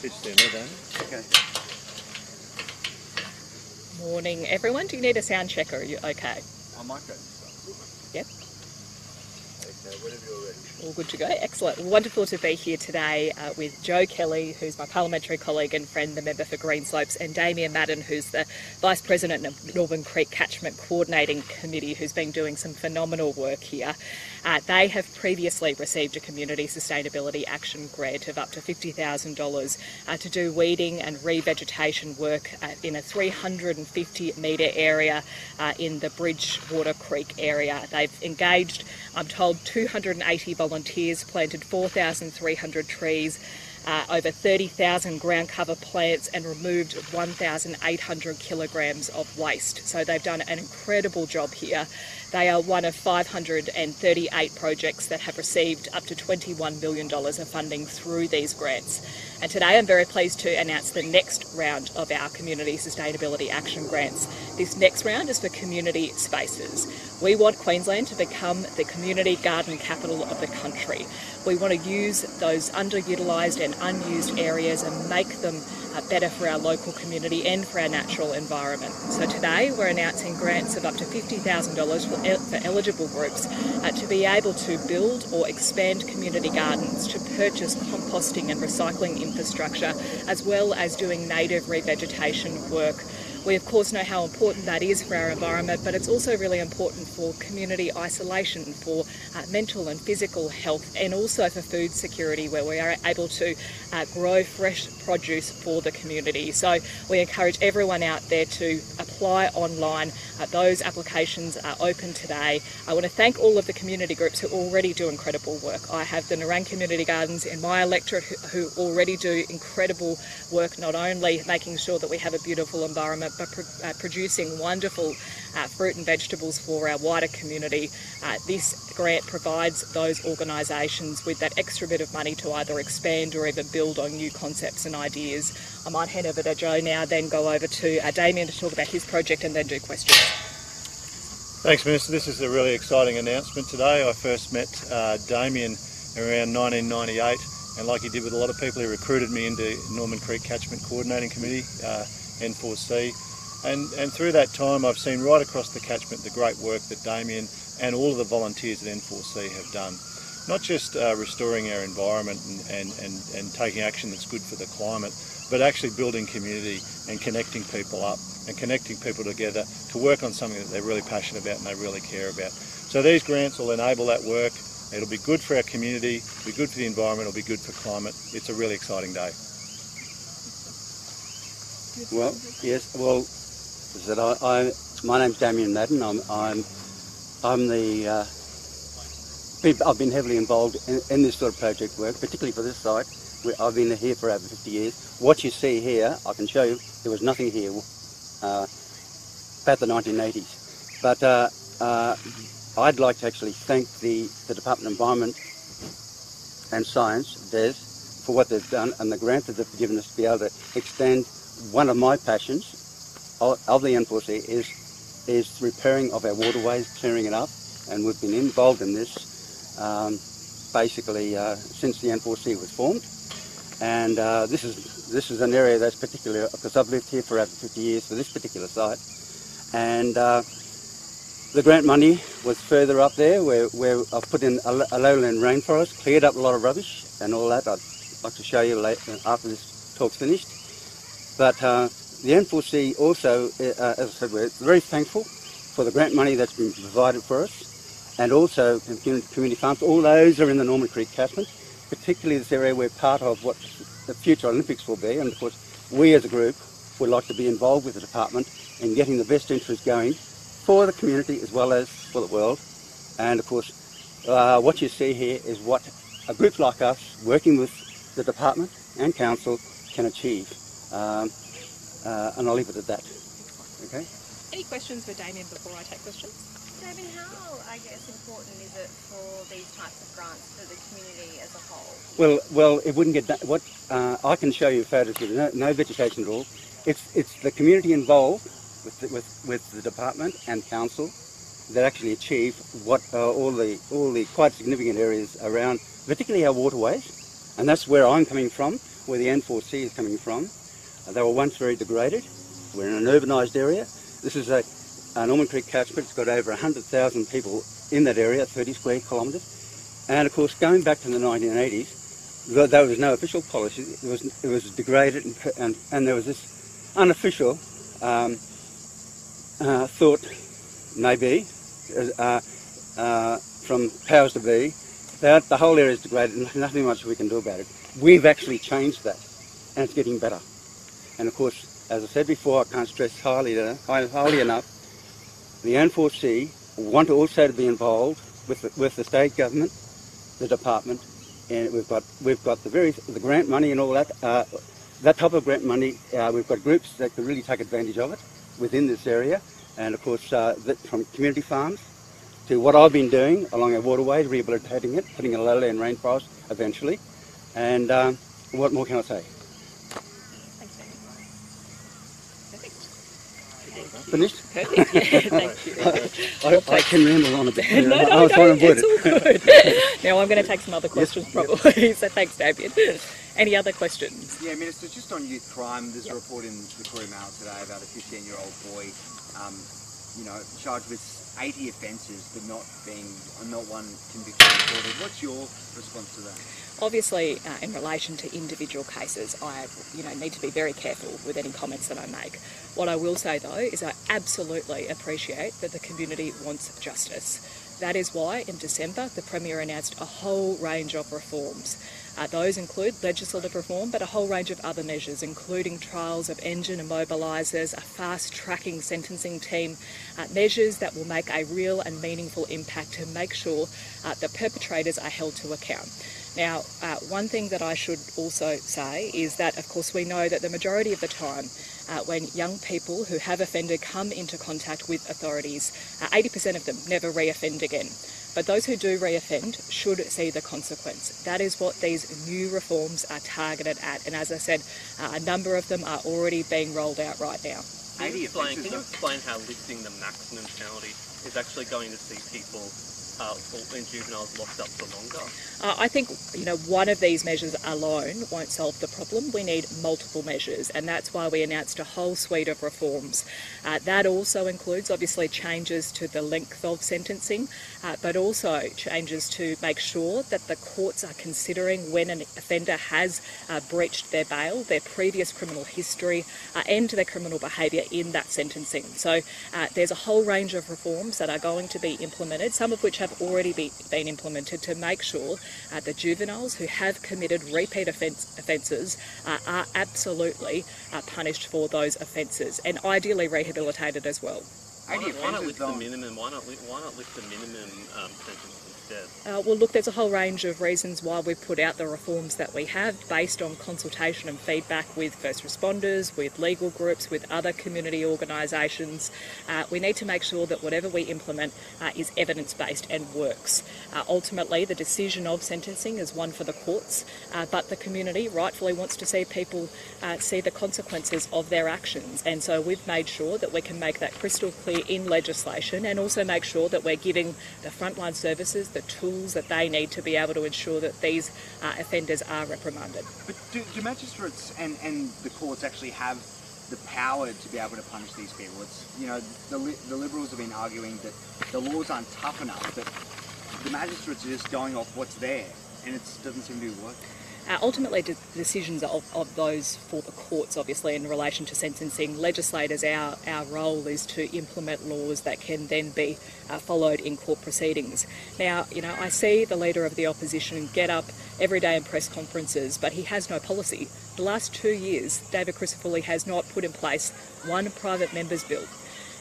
Pitch there, no, Okay. Morning, everyone. Do you need a sound check or are you okay? I might go. Yep. All good to go. Excellent. Wonderful to be here today uh, with Joe Kelly, who's my parliamentary colleague and friend, the member for Greenslopes, and Damien Madden, who's the Vice President of Norman Creek Catchment Coordinating Committee, who's been doing some phenomenal work here. Uh, they have previously received a Community Sustainability Action Grant of up to $50,000 uh, to do weeding and revegetation work uh, in a 350 metre area uh, in the Bridgewater Creek area. They've engaged, I'm told, 280 volunteers, planted 4,300 trees. Uh, over 30,000 ground cover plants and removed 1,800 kilograms of waste. So they've done an incredible job here. They are one of 538 projects that have received up to $21 million of funding through these grants. And today I'm very pleased to announce the next round of our Community Sustainability Action Grants. This next round is for community spaces. We want Queensland to become the community garden capital of the country. We want to use those underutilised and unused areas and make them uh, better for our local community and for our natural environment. So today we're announcing grants of up to $50,000 for, el- for eligible groups uh, to be able to build or expand community gardens, to purchase composting and recycling infrastructure, as well as doing native revegetation work. We of course know how important that is for our environment, but it's also really important for community isolation, for uh, mental and physical health, and also for food security, where we are able to uh, grow fresh produce for the community. So we encourage everyone out there to apply online. Uh, those applications are open today. I want to thank all of the community groups who already do incredible work. I have the Nerang Community Gardens in my electorate who, who already do incredible work, not only making sure that we have a beautiful environment, but pro- uh, producing wonderful uh, fruit and vegetables for our wider community. Uh, this grant provides those organisations with that extra bit of money to either expand or even build on new concepts and ideas. I might hand over to Joe now, then go over to uh, Damien to talk about his project and then do questions. Thanks, Minister. This is a really exciting announcement today. I first met uh, Damien around 1998, and like he did with a lot of people, he recruited me into Norman Creek Catchment Coordinating Committee, uh, N4C. And, and through that time, I've seen right across the catchment the great work that Damien and all of the volunteers at N4C have done. Not just uh, restoring our environment and, and, and, and taking action that's good for the climate, but actually building community and connecting people up and connecting people together to work on something that they're really passionate about and they really care about. So these grants will enable that work. It'll be good for our community, it'll be good for the environment, it'll be good for climate. It's a really exciting day. Well, yes. Well, is that I, I my name's Damien Madden. I'm I'm I'm the uh, I've been heavily involved in, in this sort of project work, particularly for this site. I've been here for over 50 years. What you see here, I can show you. There was nothing here uh, about the 1980s. But uh, uh, I'd like to actually thank the, the Department of Environment and Science, DES, for what they've done and the grant that they've given us to be able to extend one of my passions of, the N4C is is repairing of our waterways, clearing it up, and we've been involved in this um, basically uh, since the N4C was formed. And uh, this is this is an area that's particular because I've lived here for over 50 years for this particular site, and uh, the grant money was further up there where, where I've put in a, a lowland rainforest, cleared up a lot of rubbish and all that. I'd like to show you later after this talk's finished. But uh, the N4C also, uh, as I said, we're very thankful for the grant money that's been provided for us, and also community, farms. All those are in the Norman Creek catchment, particularly this area we're part of what the future Olympics will be. And of course, we as a group would like to be involved with the department in getting the best interest going for the community as well as for the world. And of course, uh, what you see here is what a group like us, working with the department and council, can achieve. Um, uh, and I'll leave it at that. Okay. Any questions for Damien before I take questions? David, how, I guess, important is it for these types of grants for the community as a whole? Well, well, it wouldn't get done. What uh, I can show you photos with no, no vegetation at all. It's it's the community involved with the, with with the department and council that actually achieve what uh, all the all the quite significant areas around, particularly our waterways, and that's where I'm coming from. where the N4C is coming from. They were once very degraded. We're in an urbanised area. This is a, a Norman Creek catchment. It's got over 100,000 people in that area, 30 square kilometres. And of course, going back to the 1980s, there was no official policy. It was, it was degraded and, and, and there was this unofficial um, uh, thought, maybe, uh, uh, from powers to be, that the whole area is degraded and nothing much we can do about it. We've actually changed that and it's getting better. And of course, as I said before, I can't stress highly, highly enough, the N4C want also to be involved with the, with the state government, the department, and we've got we've got the very the grant money and all that. Uh, that type of grant money, uh, we've got groups that can really take advantage of it within this area, and of course uh, from community farms to what I've been doing along our waterways, rehabilitating it, putting a lowland rainforest eventually. And um, what more can I say? Finished? Perfect. Yeah, thank you. I, I, can ramble on a bit. no, no, I was no, trying to avoid it's all it. good. now I'm going to take some other questions Yes, probably. so thanks, Damien. Any other questions? Yeah, Minister, just on youth crime, there's a report in the Courier-Mail today about a 15-year-old boy, um, you know, charged with 80 offences, but not being, not one conviction recorded. What's your response to that? Obviously, uh, in relation to individual cases, I you know need to be very careful with any comments that I make. What I will say though is I absolutely appreciate that the community wants justice. That is why in December the Premier announced a whole range of reforms. Uh, those include legislative reform, but a whole range of other measures, including trials of engine immobilisers, a fast tracking sentencing team, uh, measures that will make a real and meaningful impact to make sure uh, that perpetrators are held to account. Now, uh, one thing that I should also say is that, of course, we know that the majority of the time uh, when young people who have offended come into contact with authorities, 80% of them never re-offend again. But those who do reoffend should see the consequence. That is what these new reforms are targeted at. And as I said, uh, a number of them are already being rolled out right now. Can you, explain, can you explain how lifting the maximum penalty is actually going to see people uh, juveniles locked up for longer? Uh, I think you know one of these measures alone won't solve the problem. We need multiple measures, and that's why we announced a whole suite of reforms. Uh, that also includes obviously changes to the length of sentencing, uh, but also changes to make sure that the courts are considering when an offender has uh, breached their bail, their previous criminal history, uh, and their criminal behaviour in that sentencing. So there's a whole range of reforms that are going to be implemented, some of which have have already be, been implemented to make sure uh, that juveniles who have committed repeat offence, offences uh, are absolutely uh, punished for those offences and ideally rehabilitated as well. Why not, why not lift the minimum? Why not, why not lift the minimum um, sentence uh, well, look, there's a whole range of reasons why we've put out the reforms that we have based on consultation and feedback with first responders, with legal groups, with other community organisations. Uh, we need to make sure that whatever we implement uh, is evidence based and works. Uh, ultimately, the decision of sentencing is one for the courts, uh, but the community rightfully wants to see people uh, see the consequences of their actions. And so we've made sure that we can make that crystal clear in legislation and also make sure that we're giving the frontline services, the tools that they need to be able to ensure that these uh, offenders are reprimanded. But do, do magistrates and, and the courts actually have the power to be able to punish these people? It's, you know, the, the Liberals have been arguing that the laws aren't tough enough, that the magistrates are just going off what's there, and it doesn't seem to be working. Uh, ultimately, the decisions of, of those for the courts, obviously, in relation to sentencing. Legislators, our, our role is to implement laws that can then be uh, followed in court proceedings. Now, you know, I see the Leader of the Opposition get up every day in press conferences, but he has no policy. The last two years, David Crisafulli has not put in place one private member's bill.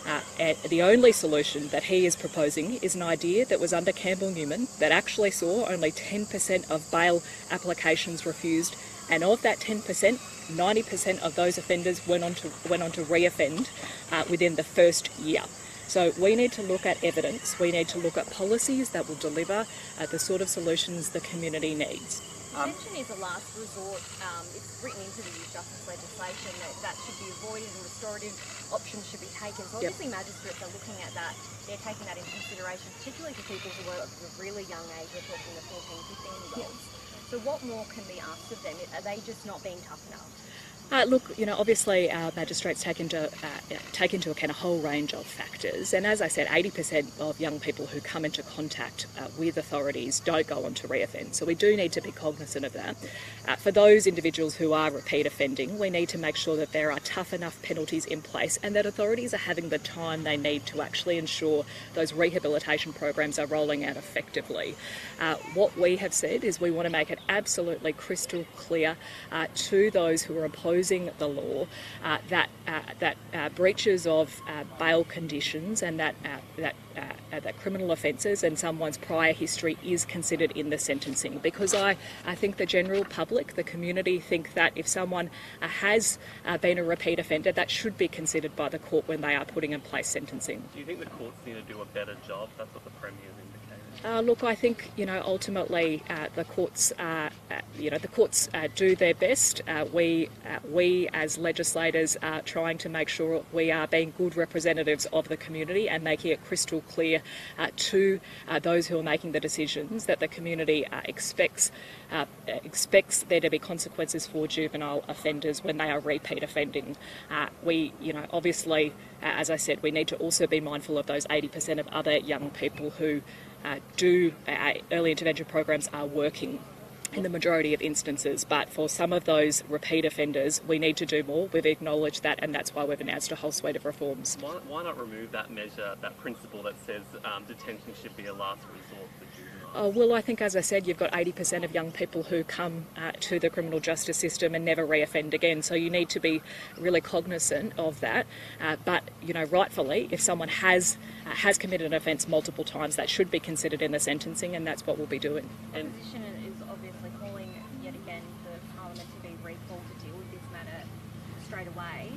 Uh, and the only solution that he is proposing is an idea that was under Campbell Newman that actually saw only 10% of bail applications refused, and of that 10%, 90% of those offenders went on to went on to reoffend uh, within the first year. So we need to look at evidence. We need to look at policies that will deliver uh, the sort of solutions the community needs. Um, Detention is a last resort. Um, it's written into the youth justice legislation that that should be avoided and restorative options should be taken. So obviously yep. magistrates are looking at that. They're taking that into consideration, particularly for people who are of a really young age. We're talking the 14, 15 year olds. Yep. So what more can be asked of them? Are they just not being tough enough? Uh, look, you know, obviously our magistrates take into uh, take into account a whole range of factors, and as I said, 80% of young people who come into contact uh, with authorities don't go on to reoffend. So we do need to be cognizant of that. Uh, for those individuals who are repeat offending, we need to make sure that there are tough enough penalties in place, and that authorities are having the time they need to actually ensure those rehabilitation programs are rolling out effectively. Uh, what we have said is we want to make it absolutely crystal clear uh, to those who are opposed the law uh, that uh, that uh, breaches of bail conditions and that that that criminal offences and someone's prior history is considered in the sentencing because I, I think the general public, the community, think that if someone has been a repeat offender, that should be considered by the court when they are putting in place sentencing. Do you think the courts need to do a better job? That's what the Premier uh, look, I think you know ultimately uh, the courts, uh, uh you know, the courts uh, do their best. Uh, we, we as legislators are trying to make sure we are being good representatives of the community and making it crystal clear to those who are making the decisions that the community expects expects there to be consequences for juvenile offenders when they are repeat offending. we, you know, obviously, as I said, we need to also be mindful of those 80% of other young people who uh, do uh, early intervention programs are working in the majority of instances, but for some of those repeat offenders, we need to do more. We've acknowledged that, and that's why we've announced a whole suite of reforms. Why, why not remove that measure, that principle that says um, detention should be a last resort for Oh, well, I think, as I said, you've got 80% of young people who come uh, to the criminal justice system and never reoffend again. So you need to be really cognizant of that. Uh, but, you know, rightfully, if someone has uh, has committed an offence multiple times, that should be considered in the sentencing, and that's what we'll be doing. The opposition is obviously calling yet again for Parliament to be recalled to deal with this matter straight away.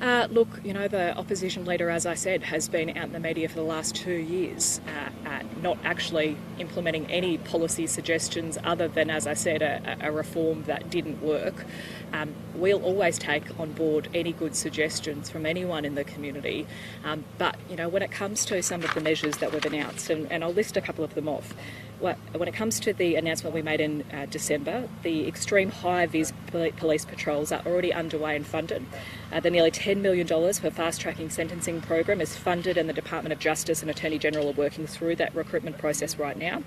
Uh, look, you know, the opposition leader, as I said, has been out in the media for the last two years, uh, uh, not actually implementing any policy suggestions other than, as I said, a, a reform that didn't work. Um, we'll always take on board any good suggestions from anyone in the community. Um, but, you know, when it comes to some of the measures that we've announced, and, and I'll list a couple of them off, when it comes to the announcement we made in uh, December, the extreme high vis police patrols are already underway and funded. Uh, the nearly $10 million for fast tracking sentencing program is funded, and the Department of Justice and Attorney General are working through that recruitment process right now.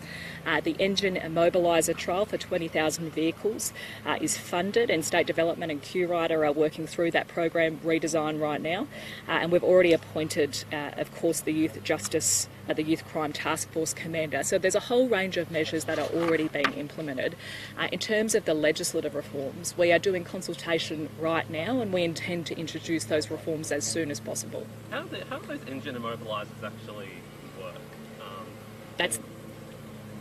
Uh, the engine immobiliser trial for 20,000 vehicles uh, is funded, and State Development and QRider are working through that program redesign right now. Uh, and we've already appointed, uh, of course, the Youth Justice the Youth Crime Task Force Commander. So there's a whole range of measures that are already being implemented. Uh, in terms of the legislative reforms, we are doing consultation right now and we intend to introduce those reforms as soon as possible. How do, how do those engine immobilisers actually work? Um, That's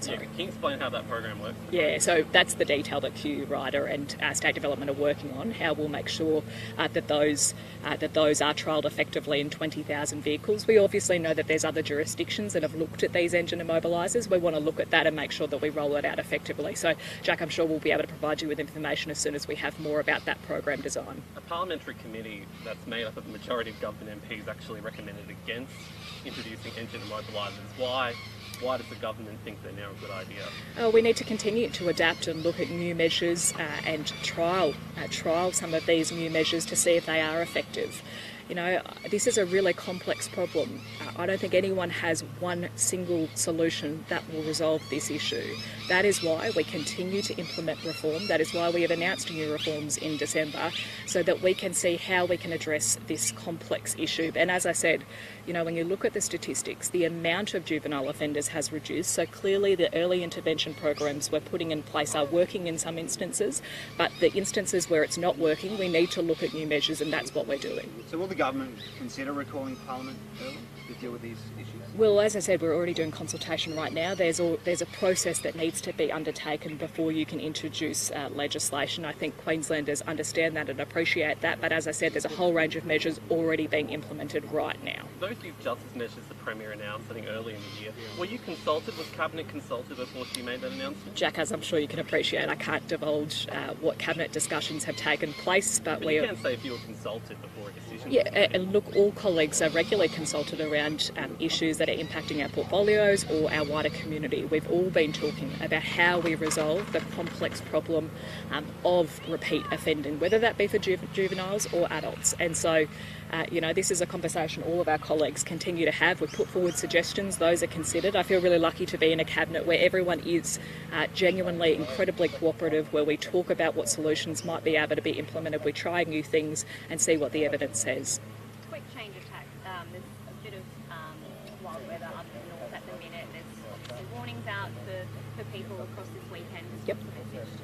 Yeah, can you explain how that program works? Yeah, so that's the detail that Q Rider and uh, State Development are working on. How we'll make sure uh, that those uh, that those are trialled effectively in 20,000 vehicles. We obviously know that there's other jurisdictions that have looked at these engine immobilisers. We want to look at that and make sure that we roll it out effectively. So, Jack, I'm sure we'll be able to provide you with information as soon as we have more about that program design. A parliamentary committee that's made up of the majority of government MPs actually recommended against introducing engine immobilisers. Why? Why does the government think they're now a good idea? Uh, we need to continue to adapt and look at new measures uh, and trial uh, trial some of these new measures to see if they are effective. You know, this is a really complex problem. Uh, I don't think anyone has one single solution that will resolve this issue. That is why we continue to implement reform. That is why we have announced new reforms in December so that we can see how we can address this complex issue. And as I said, you know, when you look at the statistics, the amount of juvenile offenders has reduced. So clearly, the early intervention programs we're putting in place are working in some instances, but the instances where it's not working, we need to look at new measures, and that's what we're doing. So, the government consider recalling Parliament early to deal with these issues? Well, as I said, we're already doing consultation right now. There's all, there's a process that needs to be undertaken before you can introduce uh, legislation. I think Queenslanders understand that and appreciate that. But as I said, there's a whole range of measures already being implemented right now. Those youth justice measures the Premier announced, I think early in the year, were you consulted? Was Cabinet consulted before she made that announcement? Jack, as I'm sure you can appreciate, I can't divulge uh, what Cabinet discussions have taken place. But, but we you can say if you were consulted before a decision. Yeah, and look, all colleagues are regularly consulted around around um, issues that are impacting our portfolios or our wider community. We've all been talking about how we resolve the complex problem um, of repeat offending, whether that be for ju- juveniles or adults. And so, uh, you know, this is a conversation all of our colleagues continue to have. We've put forward suggestions, those are considered. I feel really lucky to be in a cabinet where everyone is uh, genuinely incredibly cooperative, where we talk about what solutions might be able to be implemented, we try new things and see what the evidence says. Quick change of tack. Um, there's a bit of um, wild weather up in the north at the minute. There's obviously warnings out for, for people across this weekend. Yep. What's the message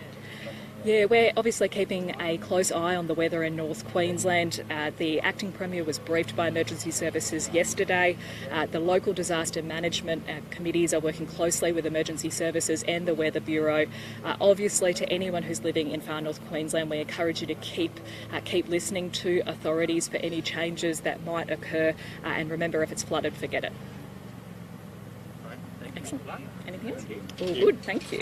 to Yeah, we're obviously keeping a close eye on the weather in North Queensland. Uh, the acting premier was briefed by emergency services yesterday. Uh, the local disaster management uh, committees are working closely with emergency services and the Weather Bureau. Uh, obviously, to anyone who's living in far North Queensland, we encourage you to keep uh, keep listening to authorities for any changes that might occur. Uh, and remember, if it's flooded, forget it. Anything else? Good, thank you.